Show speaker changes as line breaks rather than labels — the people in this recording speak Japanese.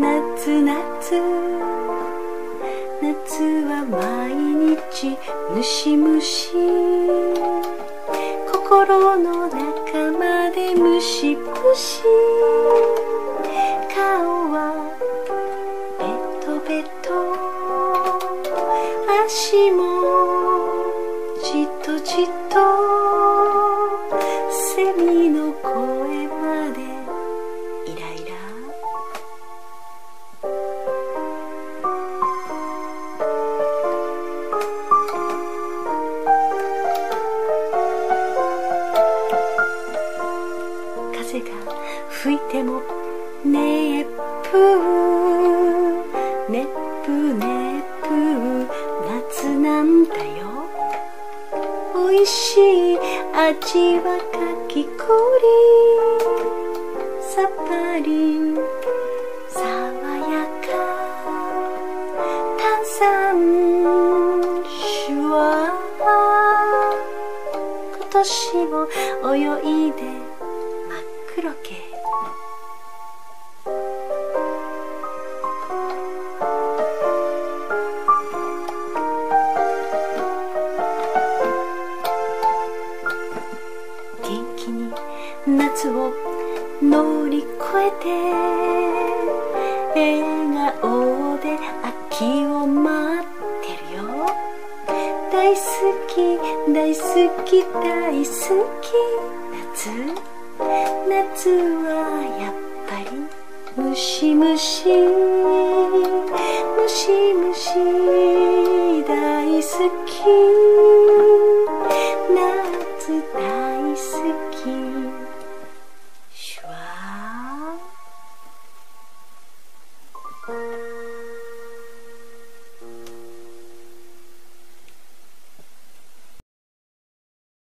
夏夏。夏は毎日ムシムシ。心の中までムシムシ。顔はベトベト。足も吹いても熱風熱風熱風夏なんだよ。美味しい味はかき氷。さっぱり爽やか。炭酸シュワ今年も泳いで真っ黒け元気に夏を乗り越えて笑顔で秋を待ってるよ。大好き大好き大好き夏。夏はやっぱりムシムシ。ムシムシ大好き。夏大好き。シュワー。